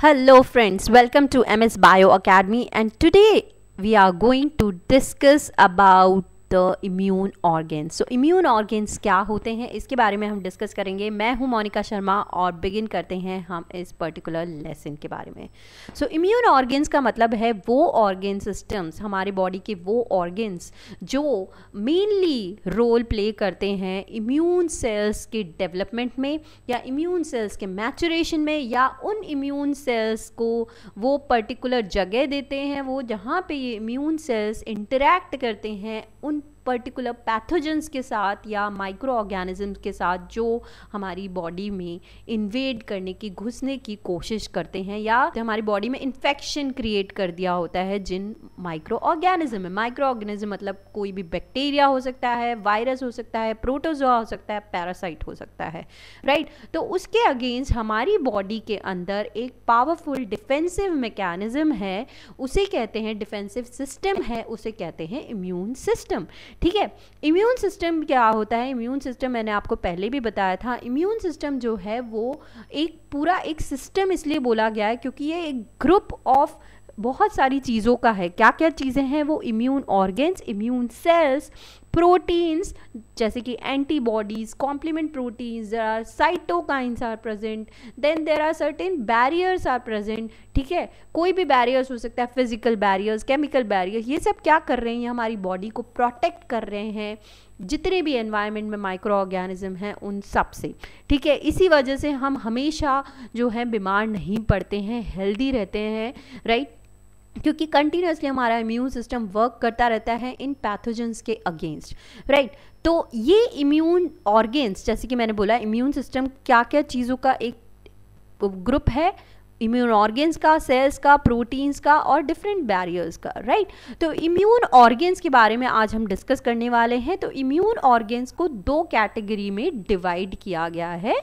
Hello friends, welcome to MS Bio Academy. And today we are going to discuss about the immune organs so immune organs क्या होते हैं? इसके बारे में हम डिस्कस करेंगे। मैं हूँ मोनिका शर्मा और बिगिन करते हैं हम इस पर्टिकुलर लेसन के बारे में। सो इम्यून ऑर्गेन्स का मतलब है वो ऑर्गेन सिस्टम्स हमारे बॉडी के वो ऑर्गेन्स जो मेनली रोल प्ले करते हैं इम्यून सेल्स के डेवलपमेंट में या इम्यून सेल्स के मैचुरेशन में या उन इम्यून सेल्स को वो पर्टिकुलर जगह देते हैं, वो जहाँ पे ये इम्यून सेल्स इंटरेक्ट करते हैं, उन पर्टिकुलर पैथोजेंस के साथ या माइक्रो ऑर्गेनिजम्स के साथ जो हमारी बॉडी में इन्वेड करने की, घुसने की कोशिश करते हैं या हमारी बॉडी में इन्फेक्शन क्रिएट कर दिया होता है जिन माइक्रो ऑर्गेनिज्म में माइक्रो ऑर्गेनिज्म मतलब कोई भी बैक्टीरिया हो सकता है वायरस हो सकता है प्रोटोजोआ हो सकता है पैरासाइट हो सकता है राइट right? तो उसके अगेंस्ट हमारी बॉडी के अंदर एक पावरफुल डिफेंसिव मैकेनिज्म है, उसे कहते हैं डिफेंसिव सिस्टम है, उसे कहते हैं इम्यून सिस्टम ठीक है? इम्यून सिस्टम क्या होता है? इम्यून सिस्टम मैंने आपको पहले भी बताया था। इम्यून सिस्टम जो है वो एक पूरा एक सिस्टम इसलिए बोला गया है क्योंकि ये एक ग्रुप ऑफ़ बहुत सारी चीज़ों का है। क्या क्या चीज़ें हैं वो? Immune organs immune cells proteins जैसे कि antibodies complement proteins there are cytokines are present then there are certain barriers are present ठीक है? कोई भी बैरियर्स हो सकता है फ़िज़िकल बैरियर्स केमिकल बैरियर्स ये सब क्या कर रहे हैं? हमारी बॉडी को प्रोटेक्ट कर रहे हैं, जितने भी एनवायरनमेंट में माइक्रो ऑर्गेनिज्म हैं, उन सबसे, ठीक है? इसी वजह से हम हमेशा जो है, बीमार नहीं पड़ते हैं हेल्दी रहते हैं राइट क्योंकि कंटिन्यूसली हमारा इम्यून सिस्टम वर्क करता रहता है इन पैथोजेंस के अगेंस्ट राइट right? तो ये इम्यून ऑर्गेन्स जैसे कि मैंने बोला इम्यून सिस्टम क्या क्या चीज़ों का एक ग्रुप है इम्यून ऑर्गेन्स का सेल्स का प्रोटीन्स का और डिफरेंट बैरियर्स का राइट right? तो इम्यून ऑर्गेन्स के बारे में आज हम डिस्कस करने वाले हैं। तो इम्यून ऑर्गेन्स को दो कैटेगरी में डिवाइड किया गया है।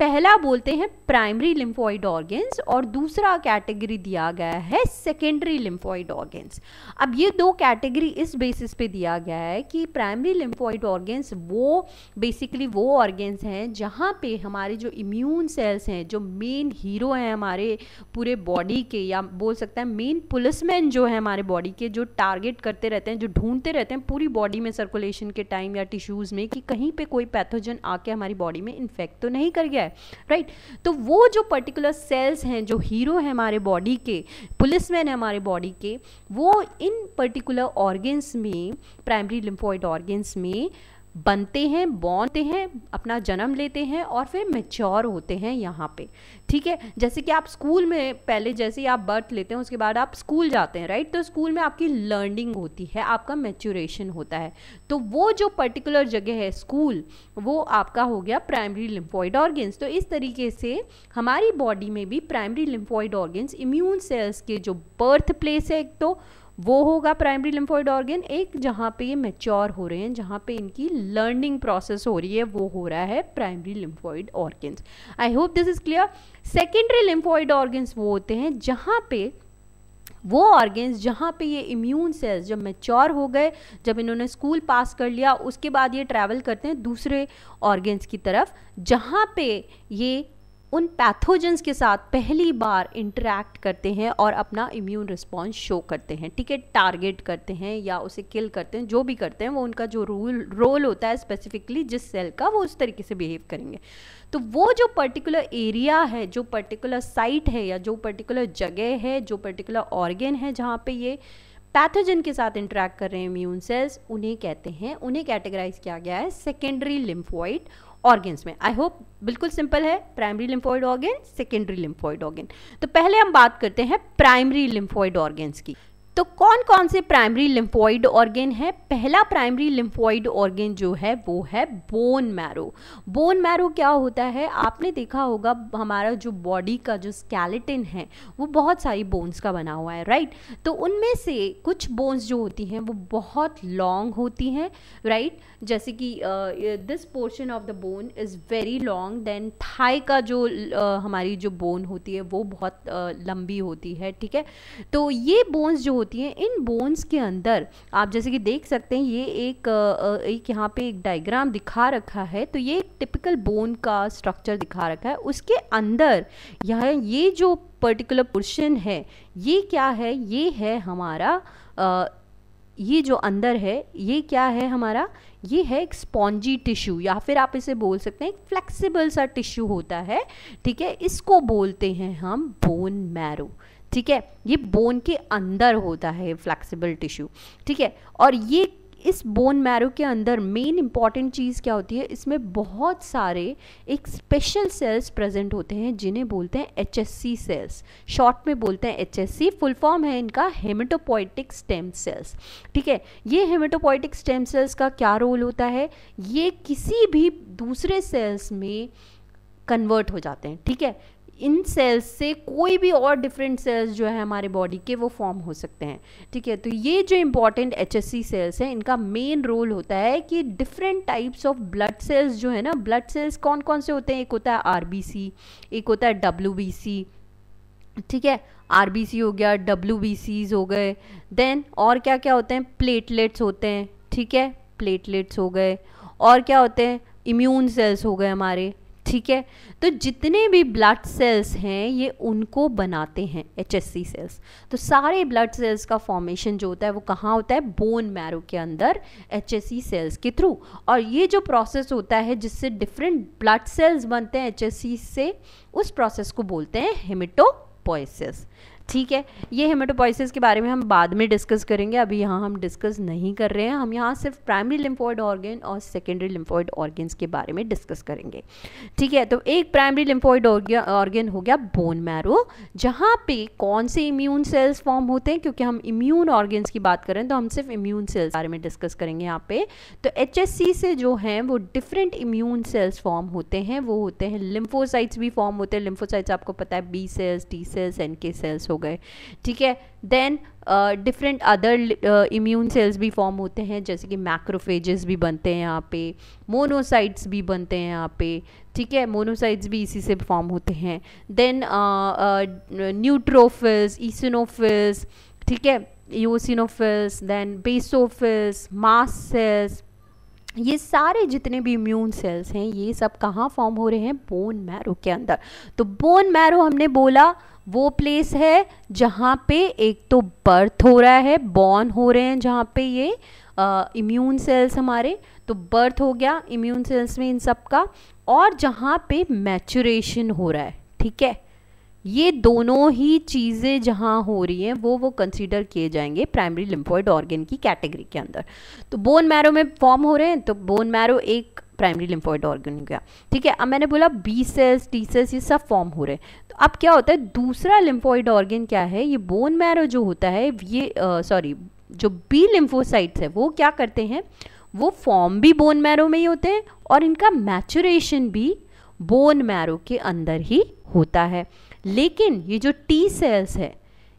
पहला बोलते हैं प्राइमरी लिम्फॉइड ऑर्गेन्स और दूसरा कैटेगरी दिया गया है सेकेंडरी लिम्फॉइड ऑर्गेन्स अब ये दो कैटेगरी इस बेसिस पे दिया गया है कि प्राइमरी लिम्फॉइड ऑर्गेन्स वो बेसिकली वो ऑर्गेन्स हैं जहाँ पे हमारे जो इम्यून सेल्स हैं, जो मेन हीरो हैं हमारे पूरे बॉडी के या बोल सकते हैं मेन पुलिसमैन जो है हमारे बॉडी के, जो टारगेट करते रहते हैं, जो ढूंढते रहते हैं पूरी बॉडी में सर्कुलेशन के टाइम या टिश्यूज़ में कि कहीं पे कोई पैथोजन आके हमारी बॉडी में इन्फेक्ट तो नहीं कर गया है राइट तो वो जो पर्टिकुलर सेल्स हैं, जो हीरो हैं हमारे बॉडी के पुलिसमैन है हमारे बॉडी के, वो इन पर्टिकुलर ऑर्गेन्स में प्राइमरी लिम्फॉइड ऑर्गेन्स में बनते हैं बोनते हैं, अपना जन्म लेते हैं और फिर मेच्योर होते हैं यहाँ पे। ठीक है? जैसे कि आप स्कूल में पहले जैसे आप बर्थ लेते हैं, उसके बाद आप स्कूल जाते हैं राइट तो स्कूल में आपकी लर्निंग होती है, आपका मेच्योरेशन होता है। तो वो जो पर्टिकुलर जगह है स्कूल वो आपका हो गया प्राइमरी लिम्फॉइड ऑर्गेन्स तो इस तरीके से हमारी बॉडी में भी primary lymphoid organs immune cells के जो बर्थ प्लेस है, एक तो वो होगा प्राइमरी लिम्फोइड ऑर्गन एक जहाँ पे ये मेच्योर हो रहे हैं, जहाँ पे इनकी लर्निंग प्रोसेस हो रही है, वो हो रहा है primary lymphoid organs I hope this is clear secondary lymphoid organs वो होते हैं जहाँ पे वो ऑर्गेन्स जहाँ पे ये इम्यून सेल्स जब मेच्योर हो गए, जब इन्होंने स्कूल पास कर लिया, उसके बाद ये ट्रैवल करते हैं दूसरे ऑर्गेन्स की तरफ़, जहाँ पे ये उन पैथोजेंस के साथ पहली बार इंटरेक्ट करते हैं और अपना इम्यून रिस्पॉन्स शो करते हैं। ठीक है टारगेट करते हैं या उसे किल करते हैं, जो भी करते हैं, वो उनका जो रूल रोल होता है स्पेसिफिकली जिस सेल का, वो उस तरीके से बिहेव करेंगे। तो वो जो पर्टिकुलर एरिया है, जो पर्टिकुलर साइट है या जो पर्टिकुलर जगह है, जो पर्टिकुलर ऑर्गेन है जहाँ पे ये पैथोजन के साथ इंटरेक्ट कर रहे हैं इम्यून सेल्स उन्हें कहते हैं, उन्हें कैटेगराइज किया गया है सेकेंडरी लिम्फोइड ऑर्गेन्स में। आई होप बिल्कुल सिंपल है primary lymphoid organ secondary lymphoid organ तो पहले हम बात करते हैं प्राइमरी लिम्फॉइड ऑर्गेन्स की। तो कौन कौन से प्राइमरी लिम्फॉइड ऑर्गेन है? पहला प्राइमरी लिम्फॉइड ऑर्गेन जो है वो है बोन मैरो बोन मैरो क्या होता है? आपने देखा होगा हमारा जो बॉडी का जो स्केलेटन है वो बहुत सारी बोन्स का बना हुआ है राइट तो उनमें से कुछ बोन्स जो होती हैं वो बहुत लॉन्ग होती हैं राइट जैसे कि this portion of the bone is very long then thigh का जो uh, हमारी जो बोन होती है वो बहुत uh, लंबी होती है ठीक है? तो ये बोन्स जो होती हैं इन बोन्स के अंदर। आप जैसे कि देख सकते हैं ये एक एक यहाँ पे एक डायग्राम दिखा रखा है तो ये एक टिपिकल बोन का स्ट्रक्चर दिखा रखा है। उसके अंदर यह ये जो पर्टिकुलर पोर्शन है ये क्या है? ये है हमारा आ, ये जो अंदर है ये क्या है हमारा? ये है एक स्पॉन्जी टिश्यू या फिर आप इसे बोल सकते हैं एक फ्लेक्सिबल सा टिश्यू होता है ठीक है? इसको बोलते हैं हम बोन मैरो ठीक है? ये बोन के अंदर होता है फ्लेक्सिबल टिश्यू ठीक है? और ये इस बोन मैरो के अंदर मेन इंपॉर्टेंट चीज़ क्या होती है? इसमें बहुत सारे एक स्पेशल सेल्स प्रेजेंट होते हैं, जिन्हें बोलते हैं एचएससी सेल्स शॉर्ट में बोलते हैं एचएससी फुल फॉर्म है इनका हेमेटोपोइटिक स्टेम सेल्स ठीक है? ये हेमेटोपोइटिक स्टेम सेल्स का क्या रोल होता है? ये किसी भी दूसरे सेल्स में कन्वर्ट हो जाते हैं, ठीक है? इन सेल्स से कोई भी और डिफरेंट सेल्स जो है हमारे बॉडी के, वो फॉर्म हो सकते हैं। ठीक है? तो ये जो इंपॉर्टेंट एच सेल्स हैं, इनका मेन रोल होता है कि different types of blood cells जो है ना ब्लड सेल्स कौन कौन से होते हैं? एक होता है आरबीसी एक होता है डब्ल्यूबीसी ठीक है? आरबीसी हो गया डब्ल्यू हो गए। देन और क्या क्या होते हैं? प्लेटलेट्स होते हैं। ठीक है? प्लेटलेट्स हो गए। और क्या होते हैं? इम्यून सेल्स हो गए हमारे। ठीक है? तो जितने भी ब्लड सेल्स हैं, ये उनको बनाते हैं एचएससी सेल्स तो सारे ब्लड सेल्स का फॉर्मेशन जो होता है, वो कहाँ होता है? बोन मैरो के अंदर एचएससी सेल्स के थ्रू और ये जो प्रोसेस होता है, जिससे डिफरेंट ब्लड सेल्स बनते हैं एचएससी से, उस प्रोसेस को बोलते हैं हेमिटोपोइसिस ठीक है, ये हेमेटोपोइसिस के बारे में हम बाद में डिस्कस करेंगे। अभी यहाँ हम डिस्कस नहीं कर रहे हैं। हम यहाँ सिर्फ़ प्राइमरी लिम्फॉइड ऑर्गन और सेकेंडरी लिम्फॉइड ऑर्गन्स के बारे में डिस्कस करेंगे। ठीक है तो एक प्राइमरी लिम्फॉइड ऑर्गन हो गया बोन मैरो जहाँ पे कौन से इम्यून सेल्स फॉर्म होते हैं? क्योंकि हम इम्यून ऑर्गन्स की बात करें तो हम सिर्फ़ इम्यून सेल्स बारे में डिस्कस करेंगे यहाँ पे। तो एचएससी से जो हैं, वो डिफरेंट इम्यून सेल्स फॉर्म होते हैं। वो होते हैं लिम्फोसाइट्स भी फॉर्म होते हैं। लिम्फोसाइट्स आपको पता है B cells T cells N K cells हो गए। ठीक है? Then different other immune cells भी फॉर्म होते हैं, जैसे कि मैक्रोफेजेस भी बनते हैं यहाँ पे मोनोसाइट्स भी बनते हैं यहाँ पे, ठीक है? मोनोसाइट्स भी इसी से फॉर्म होते हैं। देन न्यूट्रोफिल्स ईसिनोफिल्स ठीक है? Eosinophils then basophils mast cells ये सारे जितने भी इम्यून सेल्स हैं, ये सब कहाँ फॉर्म हो रहे हैं? बोन मैरो के अंदर। तो बोन मैरो हमने बोला वो प्लेस है जहाँ पे एक तो बर्थ हो रहा है बॉर्न हो रहे हैं जहाँ पे ये इम्यून सेल्स हमारे। तो बर्थ हो गया इम्यून सेल्स में इन सब का और जहाँ पे मैचुरेशन हो रहा है, ठीक है? ये दोनों ही चीज़ें जहाँ हो रही हैं, वो वो कंसीडर किए जाएँगे प्राइमरी लिम्फॉइड ऑर्गेन की कैटेगरी के अंदर। तो बोन मैरो में फॉर्म हो रहे हैं तो बोन मैरो एक प्राइमरी लिम्फॉइड ऑर्गन हो गया। ठीक है? अब मैंने बोला बी सेल्स टी सेल्स ये सब फॉर्म हो रहे हैं। तो अब क्या होता है? दूसरा लिम्फॉइड ऑर्गन क्या है? ये बोन मैरो जो होता है, ये सॉरी जो बी लिम्फोसाइट्स है, वो क्या करते हैं? वो फॉर्म भी बोन मैरो में ही होते हैं और इनका मैचुरेशन भी बोन मैरो के अंदर ही होता है। लेकिन ये जो टी सेल्स है,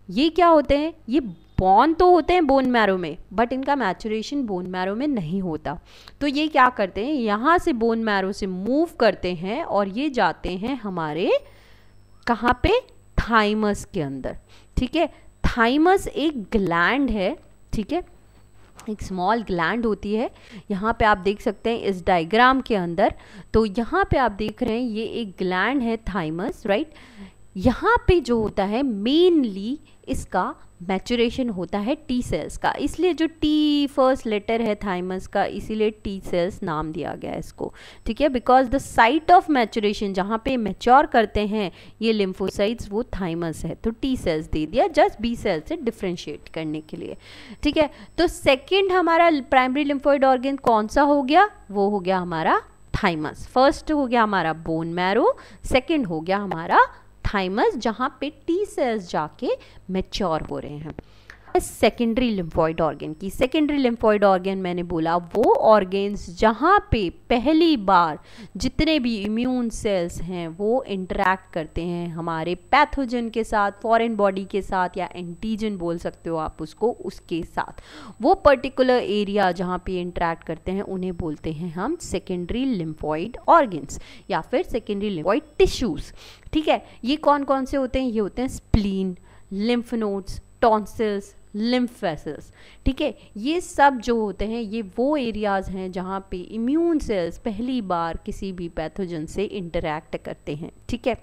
ये क्या होते हैं? ये बॉन तो होते हैं बोन मैरो में, बट इनका मैचुरेशन बोन मैरो में नहीं होता। तो ये क्या करते हैं? यहाँ से बोन मैरो से मूव करते हैं और ये जाते हैं हमारे कहाँ पे? थाइमस के अंदर। ठीक है? थाइमस एक ग्लैंड है, ठीक है? एक स्मॉल ग्लैंड होती है। यहाँ पे आप देख सकते हैं इस डायग्राम के अंदर। तो यहाँ पे आप देख रहे हैं ये एक ग्लैंड है थाइमस, राइट? यहाँ पे जो होता है, मेनली इसका मैचुरेशन होता है टी सेल्स का। इसलिए जो टी फ़र्स्ट लेटर है थाइमस का, इसीलिए टी सेल्स नाम दिया गया है इसको। ठीक है? Because the site of maturation जहाँ पे मैच्योर करते हैं, ये लिम्फोसाइट्स वो थाइमस है। तो टी सेल्स दे दिया जस्ट बी सेल्स से डिफ्रेंशिएट करने के लिए। ठीक है? तो सेकेंड हमारा प्राइमरी लिम्फोइड ऑर्गेन कौन सा हो गया? वो हो गया हमारा थाइमस फ़र्स्ट हो गया हमारा बोन मैरो सेकेंड हो गया हमारा थाइमस जहाँ पे टी सेल्स जाके मेच्योर हो रहे हैं। सेकेंडरी लिम्फॉइड ऑर्गेन की। सेकेंडरी लिम्फॉइड ऑर्गेन मैंने बोला, वो ऑर्गेन्स जहाँ पे पहली बार जितने भी इम्यून सेल्स हैं, वो इंटरेक्ट करते हैं हमारे पैथोजन के साथ फॉरेन बॉडी के साथ या एंटीजन बोल सकते हो आप उसको, उसके साथ। वो पर्टिकुलर एरिया जहाँ पे इंटरेक्ट करते हैं, उन्हें बोलते हैं हम सेकेंडरी लिम्फॉइड ऑर्गेन्स या फिर सेकेंडरी लिम्फॉइड टिश्यूज़ ठीक है? ये कौन कौन से होते हैं? ये होते हैं spleen lymph nodes tonsils lymph vessels ठीक है? ये सब जो होते हैं ये वो एरियाज़ हैं जहाँ पे इम्यून सेल्स पहली बार किसी भी पैथोजन से इंटरेक्ट करते हैं। ठीक है?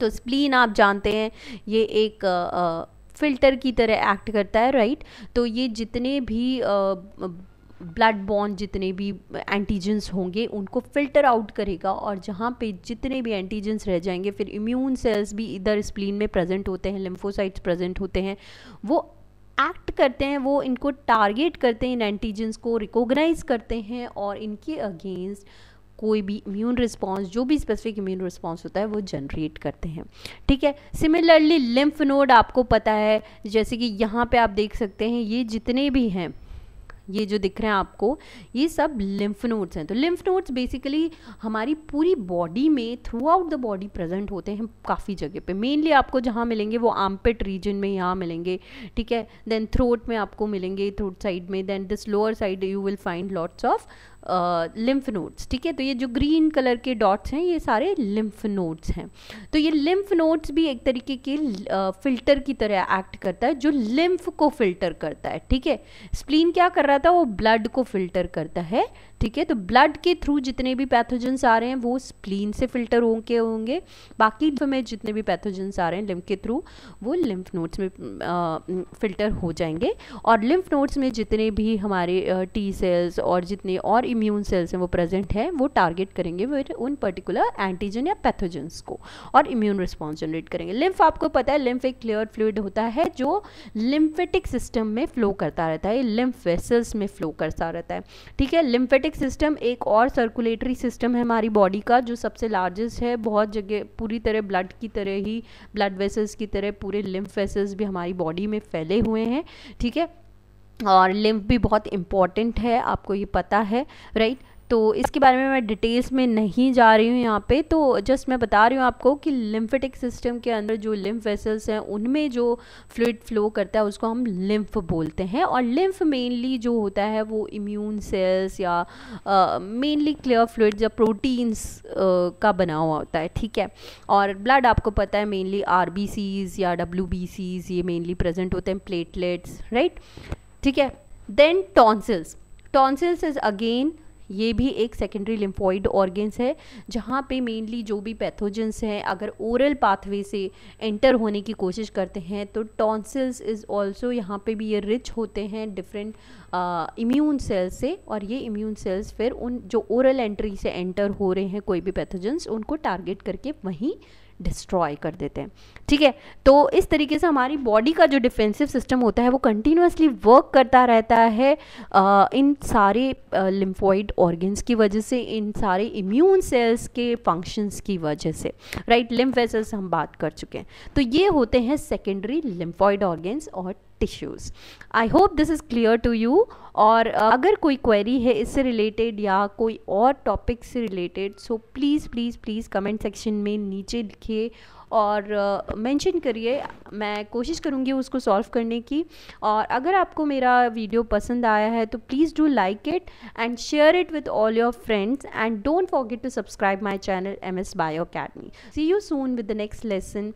तो स्प्लीन आप जानते हैं ये एक आ, आ, फ़िल्टर की तरह एक्ट करता है राइट तो ये जितने भी ब्लड बॉन्ड जितने भी एंटीजेंस होंगे, उनको फ़िल्टर आउट करेगा और जहाँ पे जितने भी एंटीजेंस रह जाएँगे, फिर इम्यून सेल्स भी इधर स्प्लीन में प्रेजेंट होते हैं लिम्फोसाइट्स प्रेजेंट होते हैं, वो एक्ट करते हैं, वो इनको टारगेट करते हैं इन एंटीजेंस को रिकोगनाइज करते हैं और इनके अगेंस्ट कोई भी इम्यून रिस्पॉन्स जो भी स्पेसिफिक इम्यून रिस्पॉन्स होता है, वो जनरेट करते हैं। ठीक है? सिमिलरली लिम्फ नोड आपको पता है, जैसे कि यहाँ पे आप देख सकते हैं, ये जितने भी हैं ये जो दिख रहे हैं आपको, ये सब लिम्फ नोड्स हैं। तो लिम्फ नोड्स बेसिकली हमारी पूरी बॉडी में throughout the body present होते हैं काफ़ी जगह पे। मेनली आपको जहाँ मिलेंगे वो आमपेट रीजन में यहाँ मिलेंगे, ठीक है? देन थ्रोट में आपको मिलेंगे थ्रोट साइड में। Then this lower side you will find lots of lymph nodes ठीक है? तो ये जो ग्रीन कलर के डॉट्स हैं, ये सारे लिम्फ नोड्स हैं। तो ये लिम्फ नोड्स भी एक तरीके के फ़िल्टर की तरह एक्ट करता है, जो लिम्फ को फ़िल्टर करता है, ठीक है? स्प्लीन क्या कर रहा था? वो ब्लड को फ़िल्टर करता है। ठीक है? तो ब्लड के थ्रू जितने भी पैथोजेंस आ रहे हैं, वो स्प्लीन से फ़िल्टर होंगे होंगे। बाकी में जितने भी पैथोजेंस आ रहे हैं लिम्फ के थ्रू वो लिम्फ नोड्स में फ़िल्टर हो जाएँगे। और लिम्फ नोड्स में जितने भी हमारे टी सेल्स और जितने और इम्यून सेल्स हैं, वो प्रेजेंट हैं, वो टारगेट करेंगे वो उन पर्टिकुलर एंटीजन या पैथोजेंस को और इम्यून रिस्पॉन्स जनरेट करेंगे। लिम्फ आपको पता है लिम्फ एक क्लियर फ्लूड होता है जो लिम्फेटिक सिस्टम में फ्लो करता रहता है लिम्फ वेसल्स में फ्लो करता रहता है। ठीक है? लिम्फेटिक लिम्फेटिक सिस्टम एक और सर्कुलेटरी सिस्टम है हमारी बॉडी का, जो सबसे लार्जेस्ट है। बहुत जगह पूरी तरह ब्लड की तरह ही ब्लड वेसल्स की तरह पूरे लिम्फ वेसल्स भी हमारी बॉडी में फैले हुए हैं, ठीक है? और लिम्फ भी बहुत इंपॉर्टेंट है, आपको ये पता है राइट तो इसके बारे में मैं डिटेल्स में नहीं जा रही हूँ यहाँ पे। तो जस्ट मैं बता रही हूँ आपको कि लिम्फेटिक सिस्टम के अंदर जो लिम्फ वेसल्स हैं, उनमें जो फ्लूड फ्लो करता है, उसको हम लिम्फ बोलते हैं। और लिम्फ मेनली जो होता है, वो इम्यून सेल्स या मेनली क्लियर फ्लूड या प्रोटीन्स का बना हुआ होता है, ठीक है? और ब्लड आपको पता है मेनली आर या डब्ल्यू ये मेनली प्रेजेंट होते हैं प्लेटलेट्स राइट ठीक है? Then tonsils tonsils is again ये भी एक सेकेंडरी लिम्फॉइड ऑर्गेन्स है, जहाँ पे मेनली जो भी पैथोजेंस हैं, अगर ओरल पाथवे से एंटर होने की कोशिश करते हैं तो टॉन्सिल्स इज़ ऑल्सो यहाँ पे भी ये रिच होते हैं डिफरेंट इम्यून सेल्स से, और ये इम्यून सेल्स फिर उन जो ओरल एंट्री से एंटर हो रहे हैं कोई भी पैथोजेंस उनको टारगेट करके वहीं डिस्ट्रॉय कर देते हैं। ठीक है? तो इस तरीके से हमारी बॉडी का जो डिफेंसिव सिस्टम होता है वो कंटिन्यूसली वर्क करता रहता है आ, इन सारे लिम्फॉइड ऑर्गन्स की वजह से इन सारे इम्यून सेल्स के फ़ंक्शंस की वजह से। राइट लिम्फ वेसल्स हम बात कर चुके हैं। तो ये होते हैं सेकेंडरी लिम्फॉइड ऑर्गन्स और tissues I hope this is clear to you और uh, अगर कोई क्वेरी है इससे रिलेटेड या कोई और टॉपिक से related so please please please comment section में नीचे लिखिए और मेंशन uh, करिए। मैं कोशिश करूँगी उसको सॉल्व करने की। और अगर आपको मेरा वीडियो पसंद आया है तो please do like it and share it with all your friends and don't forget to subscribe my channel M S bio academy see you soon with the next lesson